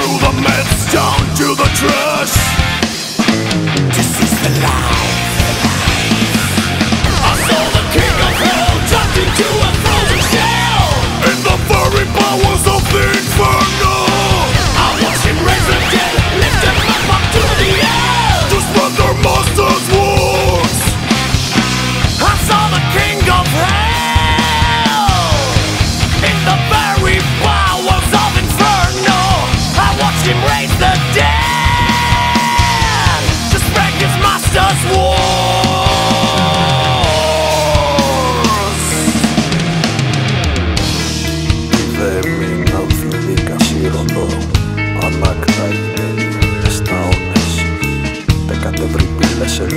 through the midst, down to the trash. This is the lie. I saw the king of hell Tucked into a frozen shell. In the furry powers of the inferno.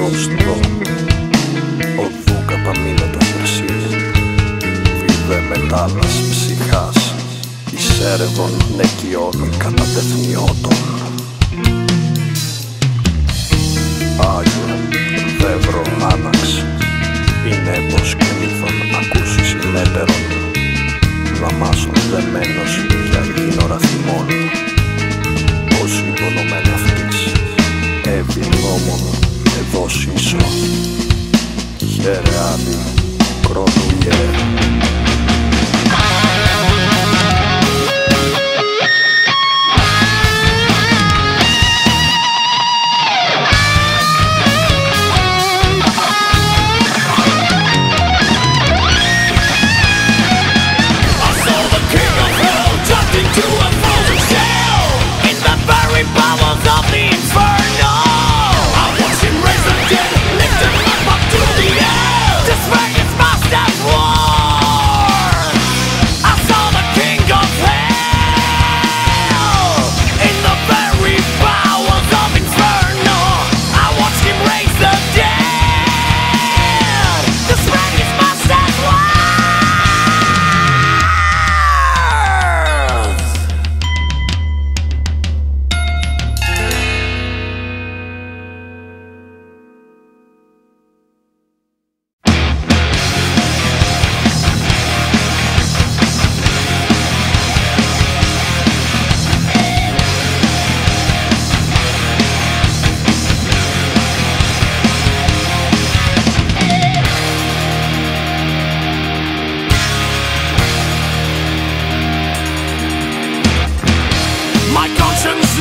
rosto Οδού καταμείνεται χρυσής Βιδε μετάλλας ψυχάς Εις έρευον νεκιών κατατεθνιώτων. Άγιο δεύρο άναξ. Είναι πως και μύθον ακούσεις ημέτερον Λαμάσον δεμένος για ώρα θυμών Ως υπονομένα αυτής Εύη πως ίσω Χερεάδη κρότου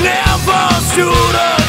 never stood up.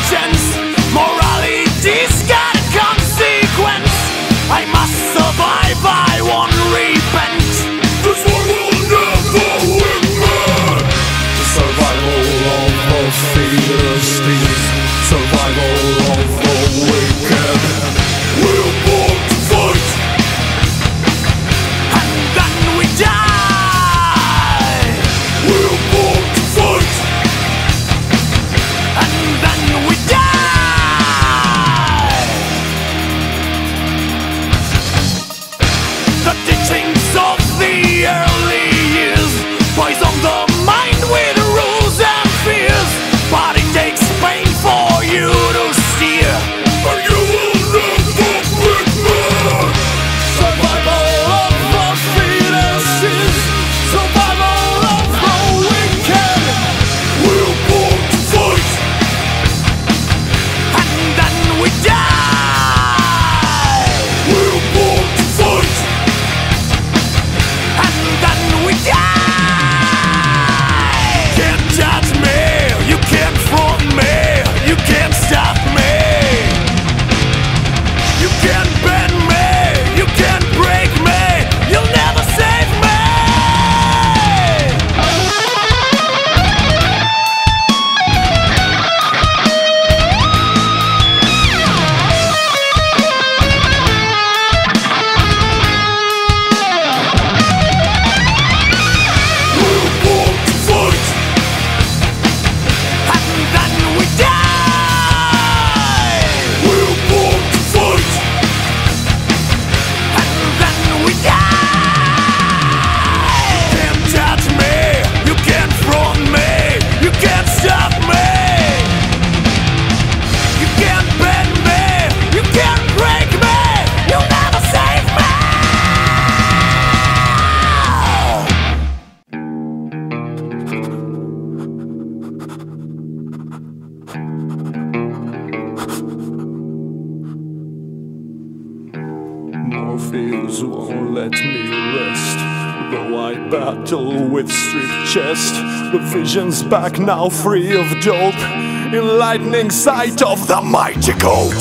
back now free of jolt Enlightening sight of the mighty goat.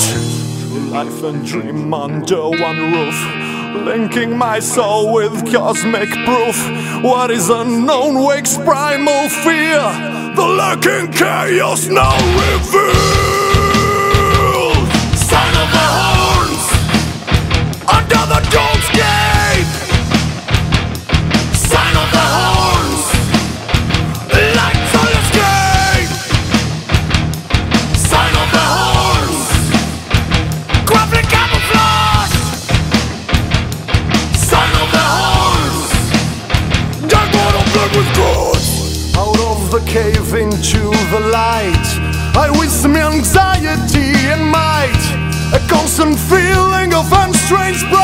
Life and dream under one roof. Linking my soul with cosmic proof. What is unknown wakes primal fear. The lurking chaos now revealed trains break.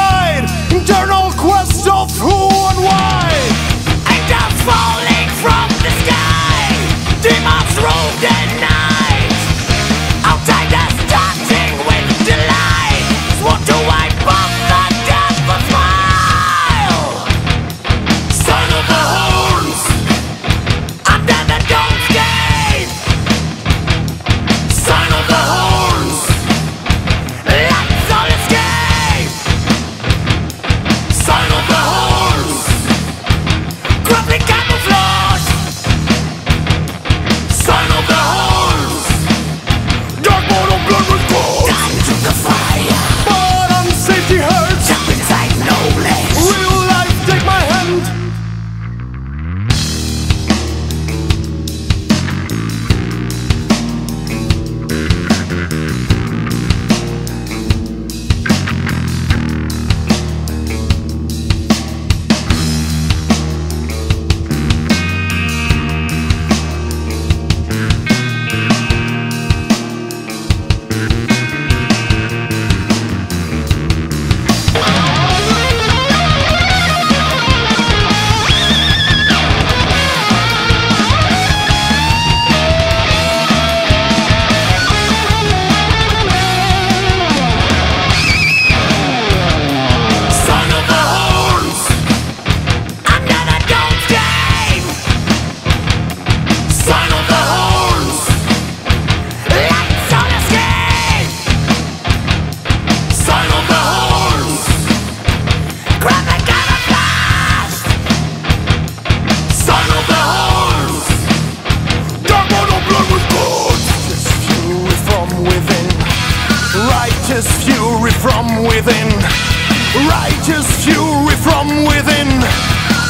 Righteous fury from within.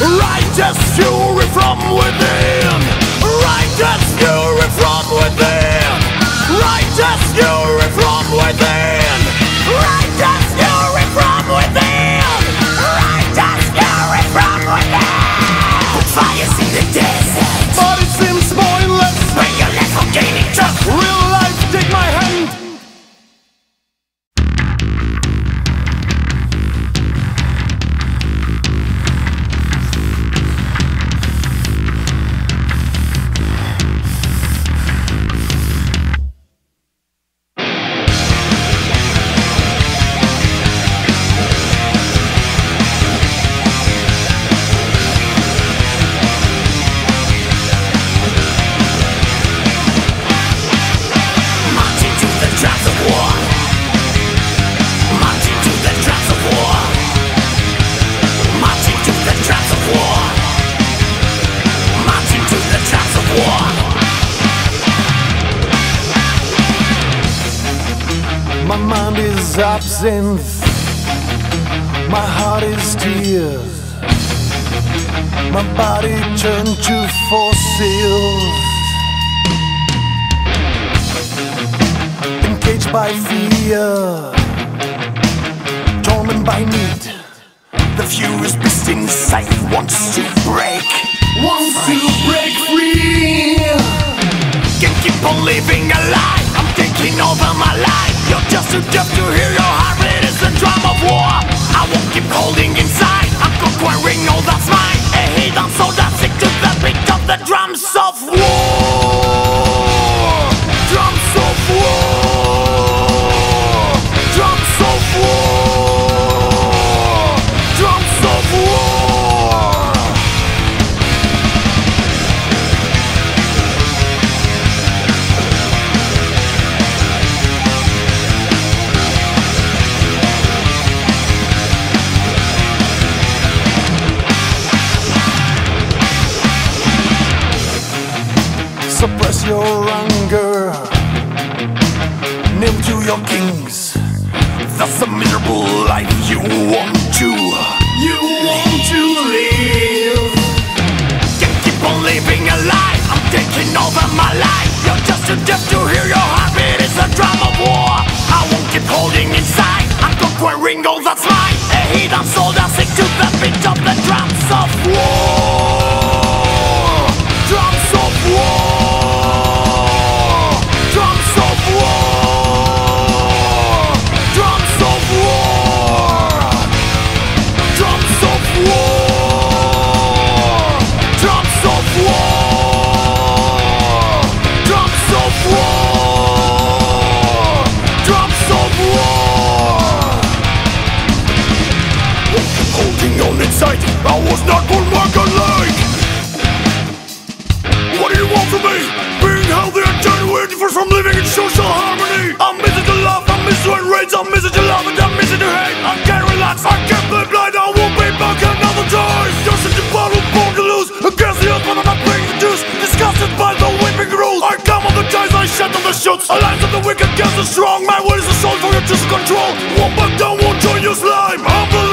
Righteous fury from within. yourself. Engaged by fear. Tormented by need. The furious beast inside wants to break Wants to break free. Can't keep on living a lie. I'm taking over my life. You're just too deaf to hear your heart beat It's the drum of war. I won't keep holding inside. I'm conquering all that's mine. A hate I'm so damn sick to the beat the drums of war. Life you want to. You want to live. Can't keep on living a lie. I'm taking over my life. You're just too deaf to hear your heartbeat. It's a drum of war. I won't keep holding inside. I'm conquering all that's mine. A hidden soldier against the strong. My will is a soul for you to control. Won't back down, won't join your slime.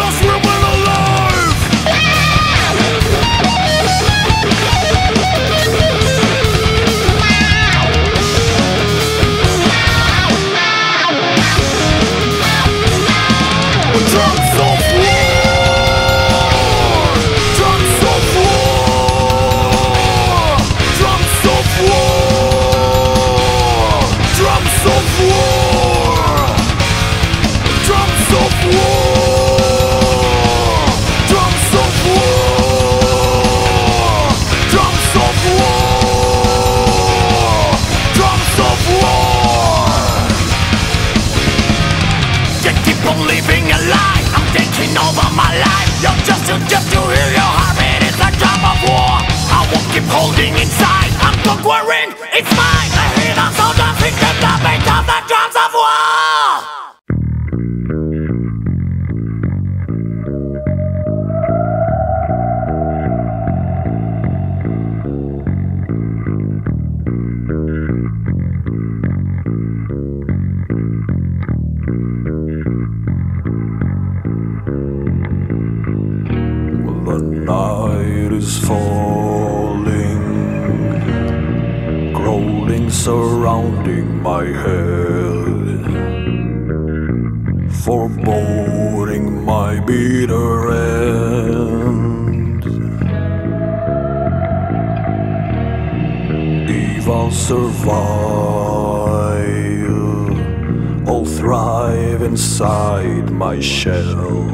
Thrive inside my shell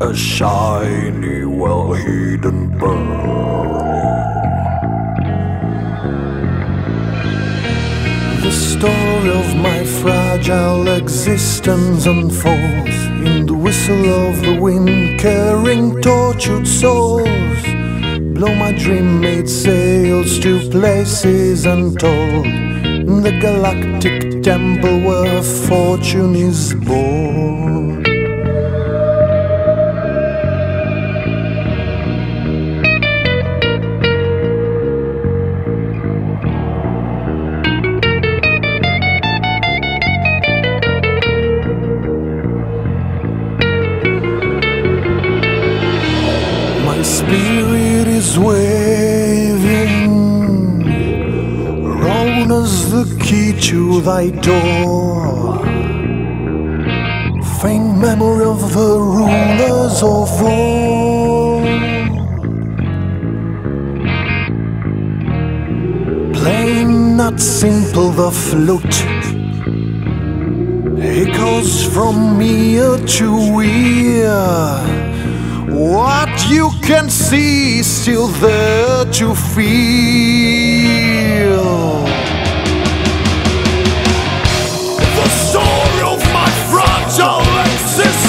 a shiny, well hidden pearl. The story of my fragile existence unfolds in the whistle of the wind, carrying tortured souls. Blow my dream made sails to places untold, in the galactic temple where fortune is born. Key to thy door. Faint memory of the rulers of old. Plain, not simple, the flute echoes from ear to ear. What you can see is still there to feel.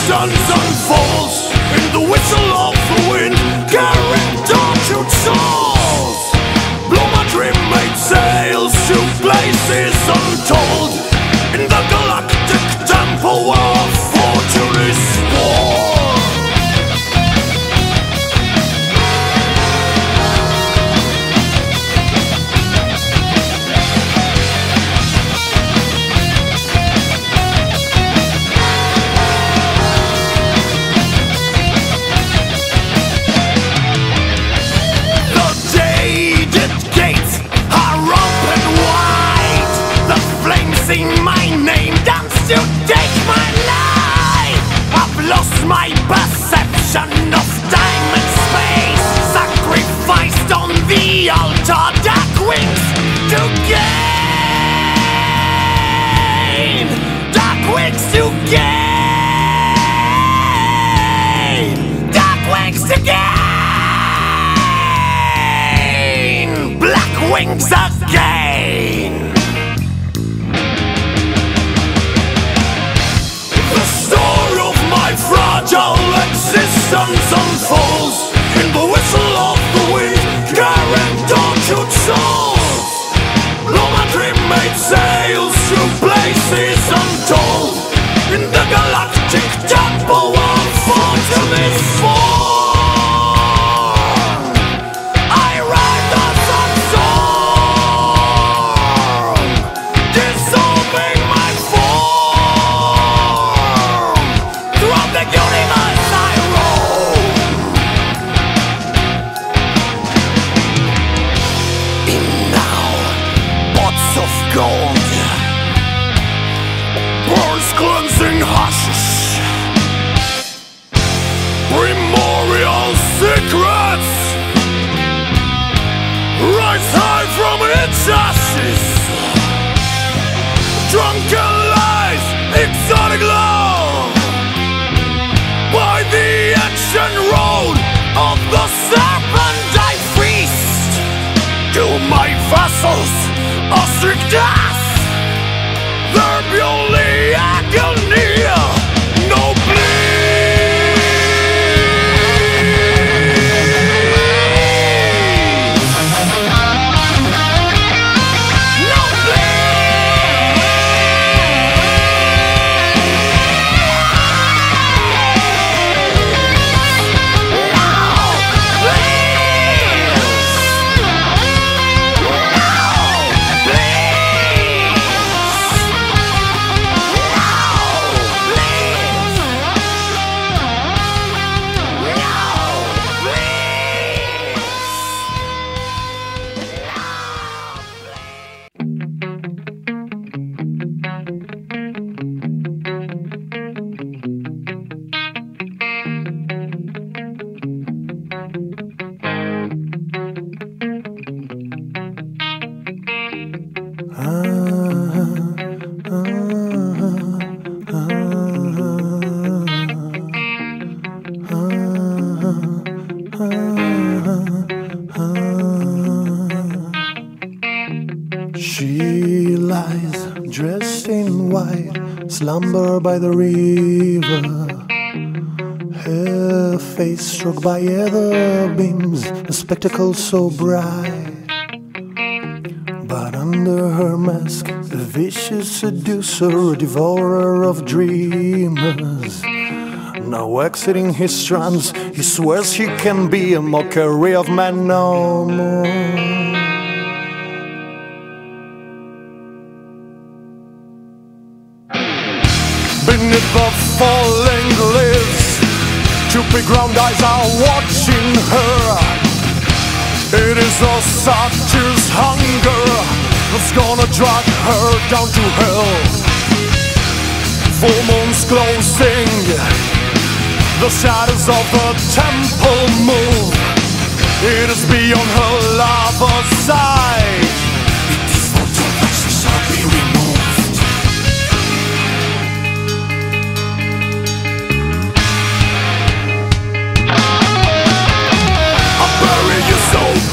Existence unfolds in the whistle of the wind, carrying tortured souls. Blow my dream made sails to places untold in the waste again. Black wings again. The story of my fragile existence unfolds in the whistle of the wind, carrying tortured souls. Though my dream made sails through places untold, in the galactic temple of fortune form. Ostrich by the river. Her face struck by ether beams, a spectacle so bright. But under her mask, a vicious seducer, a devourer of dreamers. Now exiting his trance, he swears he can be a mockery of man no more. The falling leaves, stupid ground eyes are watching her. It is a satyr's hunger that's gonna drag her down to hell. Full moon's closing, the shadows of the temple move. It is beyond her lover's sight. It is for your ashes shall be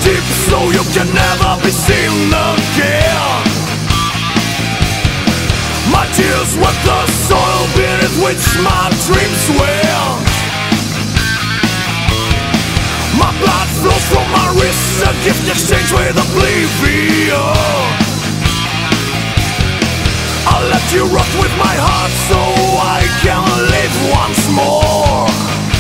deep so you can never be seen again. My tears wet the soil beneath which my dreams went. My blood flows from my wrists, a gift exchange with oblivion. I'll let you rot with my heart so I can live once more.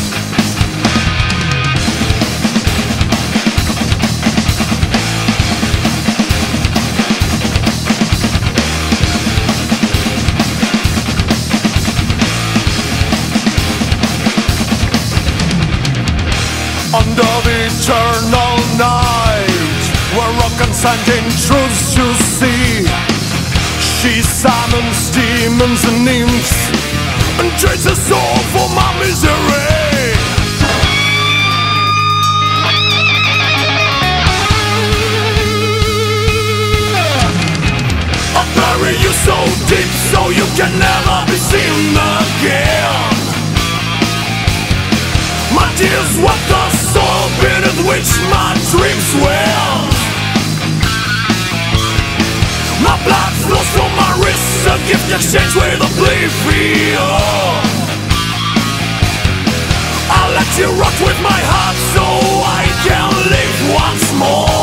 Sand intrudes to see. She summons demons and nymphs And trades her soul for my misery. I bury you so deep so you can never be seen again. My tears what the soul beneath which my dreams will My blood flows from my wrists A gift exchange with oblivion I'll let you rock with my heart so I can live once more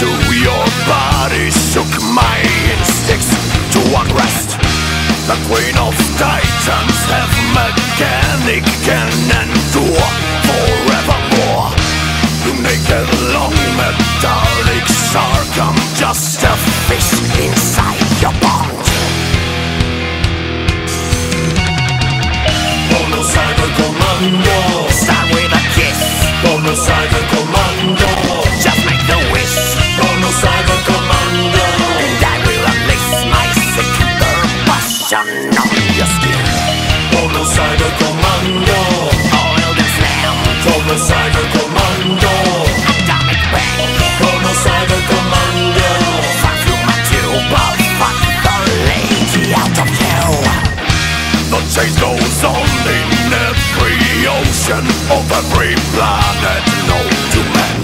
to your body shook my instincts to unrest. The queen of titans have mechanic can endure forevermore. You make a long metallic shark, I'm just a fish inside your pond. Cyber Commando Start with a kiss, Porno Cyber Commando. Just make the wish, Porno Cyber Commando. And I will unleash my sick passion. On your skin. Porno Cyber Commando. Oiled and slammed, Porno Cyber Commando. Atomic bang, Porno Cyber Commando. Far through my tube fuck the lady out of hell. The chase goes on in every ocean of every planet known to men.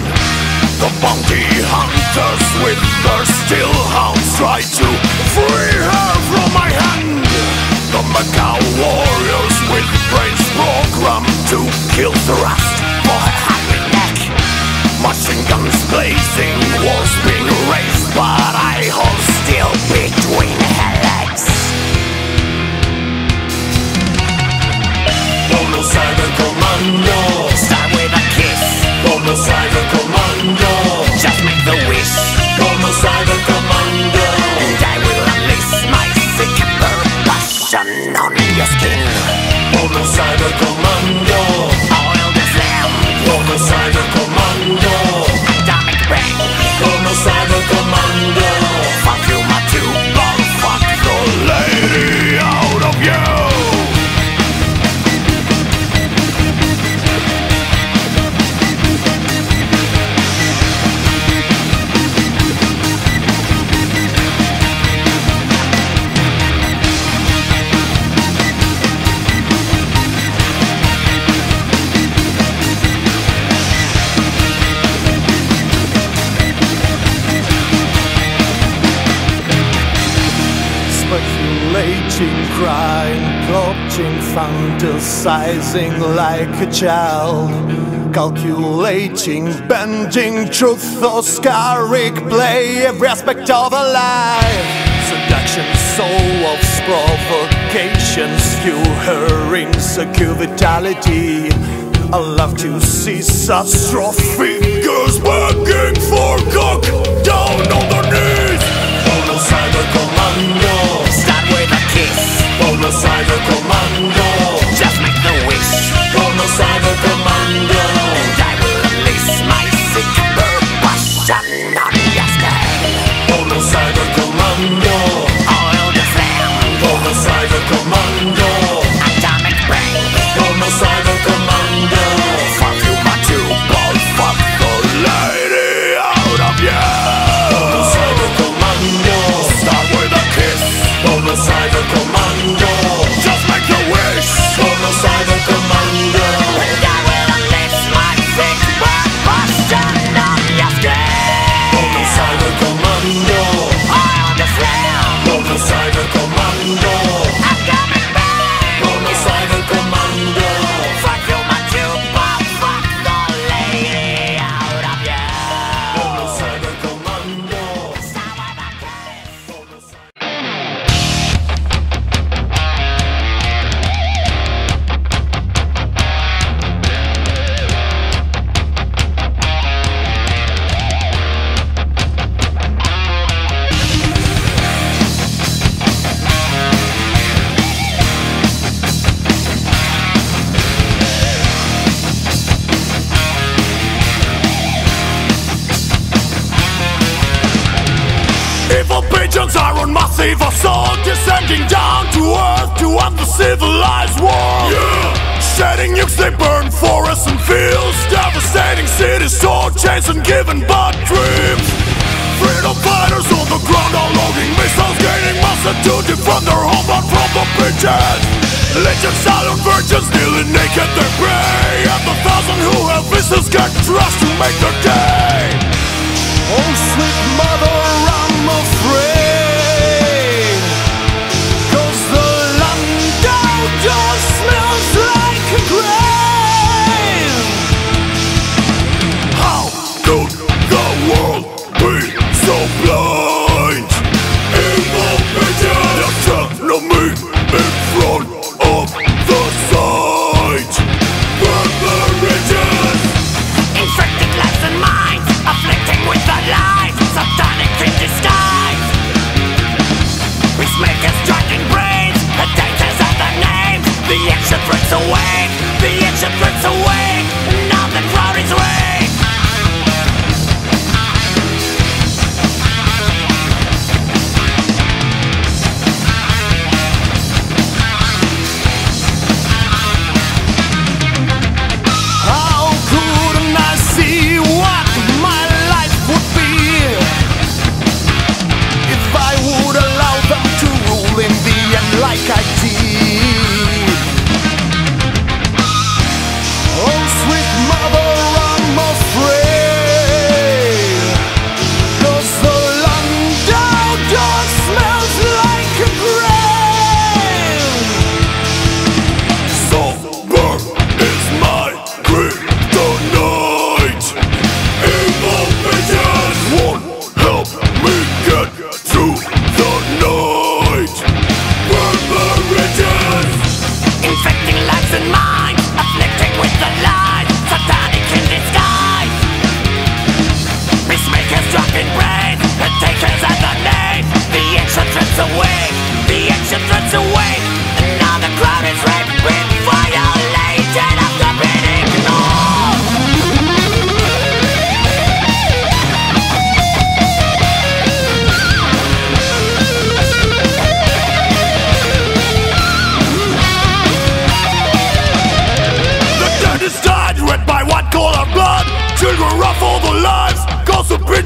The bounty hunters with their steel hounds try to free her from my hand. The Macau warriors with brains programmed to kill thrust for her hungry neck. Machine guns blazing, wars being raised, but I hold still between fantasizing like a child. Calculating, bending truth or scarring play every aspect of a life. Seduction, soul of provocations, skew her insecure vitality. I love to see such straw figures begging for cock down on their knees. Homicide Commando Start with a kiss. Homicide Commando Evil are on massive assault, descending down to earth to end the civilized world. Yeah. Shedding nukes, they burn forests and fields, devastating cities, torn chains and giving bad dreams. Freedom fighters on the ground are loading missiles, gaining muscle from their homeland from the bitches. Legion silent virgins, kneeling naked, they pray, and the thousand who have vistas get dressed to make their day. Oh, sweet mother, I'm afraid. The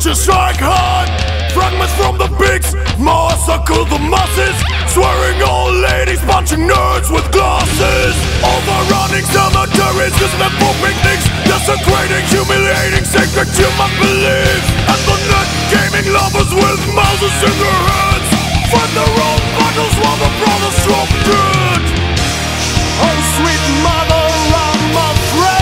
bitches strike hard. Fragments from the pigs, massacre. The masses Swearing old ladies, punching nerds with glasses. Overrunning cemeteries, using them for picnics. Desecrating, humiliating sacred human beliefs And the net gaming lovers with mouses in their hands. Find their own battles while the brothers drop dead. Oh, sweet mother, I'm afraid.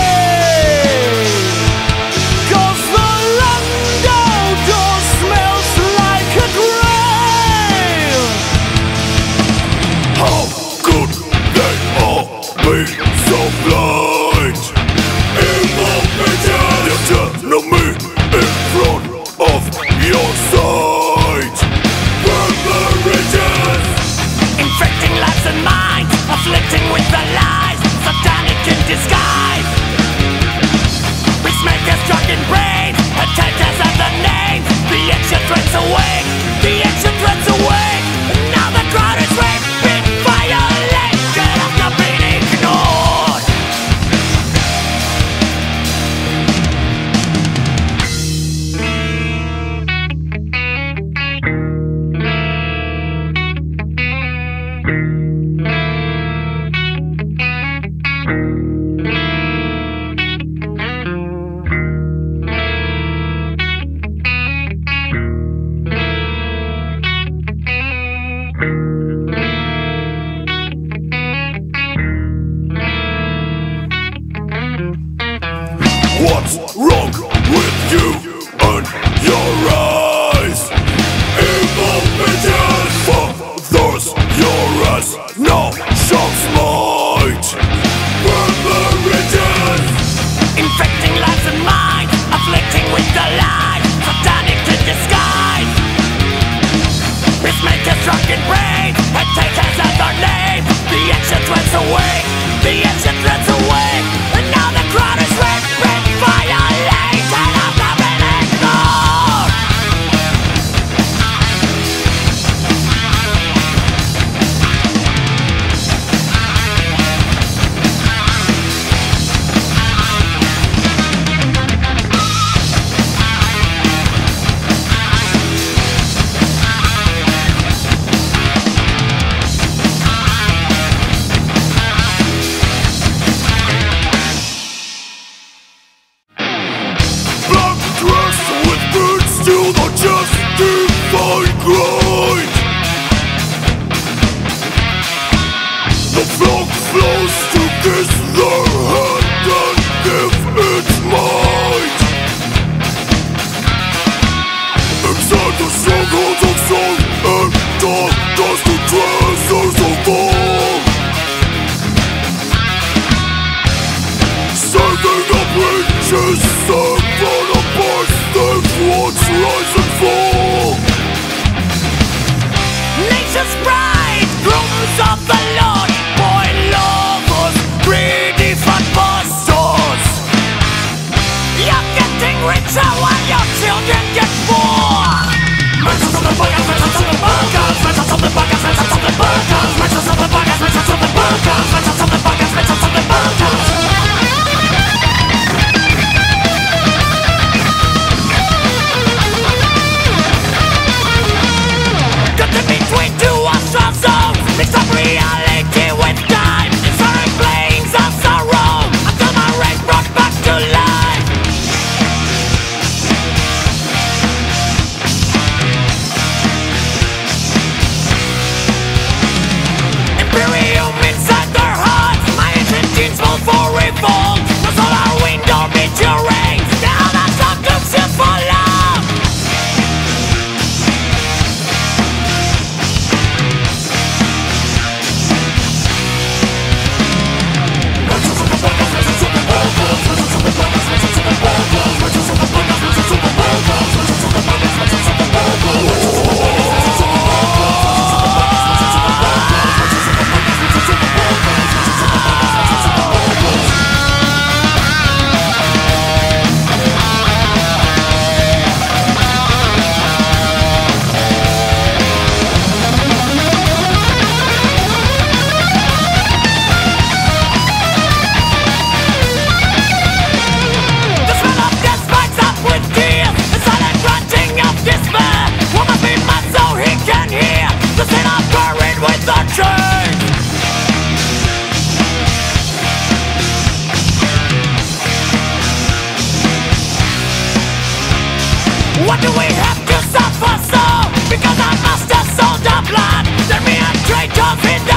What do we have to suffer so? Because I must have sold our blood Then me are traitors in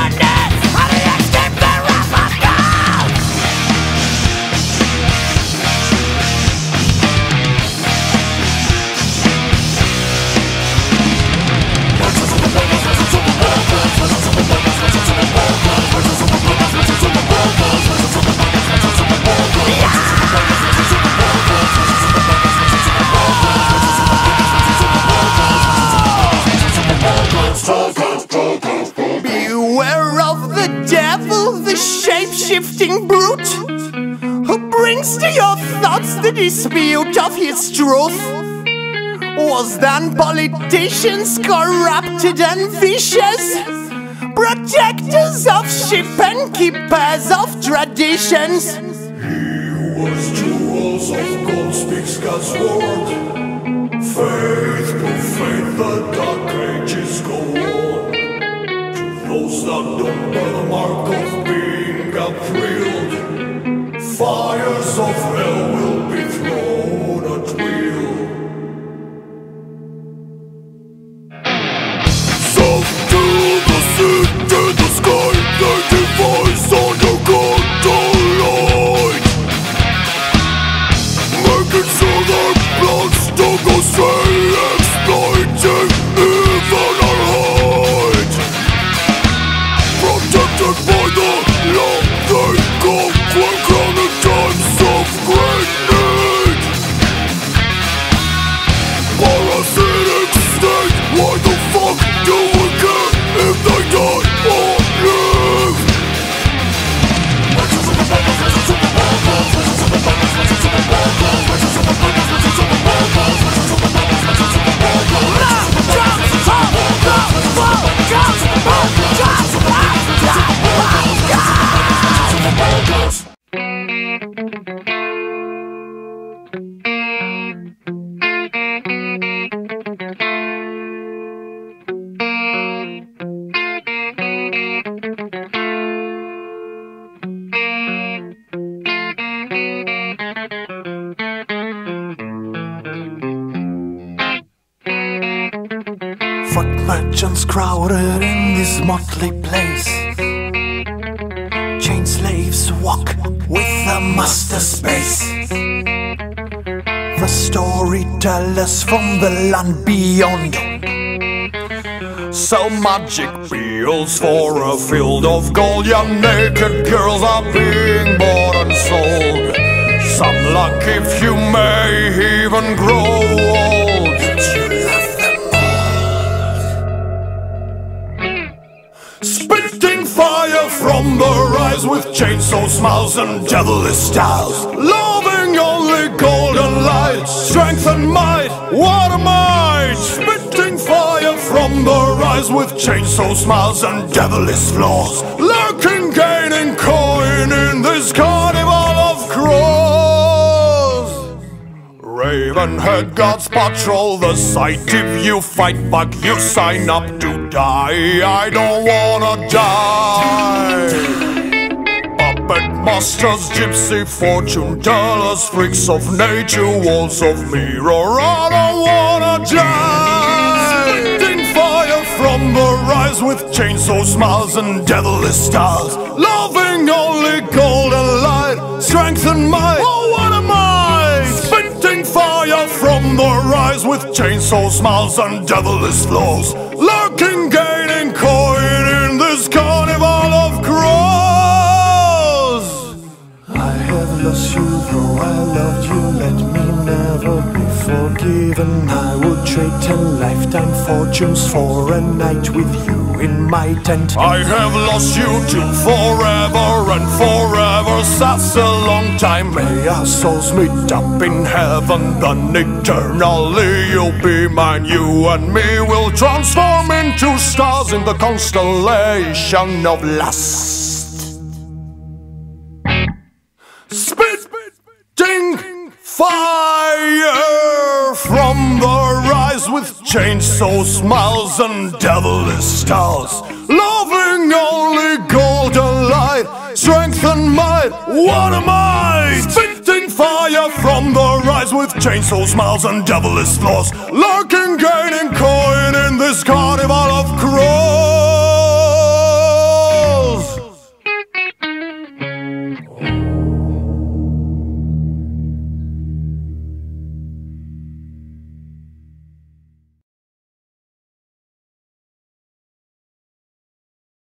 dispute of his truth? Was then politicians corrupted and vicious? Protectors of sheep and keepers of traditions? He who was jewels of gold speaks God's word. Faith to faith, the dark ages go on. To those that don't bear the mark of being God thrilled, fires of hell walk with the master space. The storytellers from the land beyond. Sell magic pills for a field of gold. Young naked girls are being bought and sold. Some luck if you may even grow old. From the rise with chainsaw smiles and devilish styles. Loving only golden light, strength and might. What a might! Spitting fire from the rise with chainsaw smiles and devilish flaws. Lurking, gaining coin in this carnival of crows. Ravenhead God's patrol the site. If you fight back, you sign up to die. I don't wanna die. Puppet masters, gypsy fortune tellers, freaks of nature, walls of mirror. I don't wanna die. Spitting fire from the rise with chainsaw smiles and devilish stars. Loving only golden light, strength and might. Oh, what am I? Spitting fire from the rise with chainsaw smiles and devilish flaws. Lurking, forgiven. I would trade ten lifetime fortunes for a night with you in my tent. I have lost you too forever and forever. That's a long time. May our souls meet up in heaven, then eternally you'll be mine. You and me will transform into stars in the constellation of lust. Chainsaw smiles and devilish stars. Loving only golden light, strength and might. What am I? Spitting fire from the rise with chainsaw smiles and devilish flaws. Lurking, gaining coin in this carnival of crows.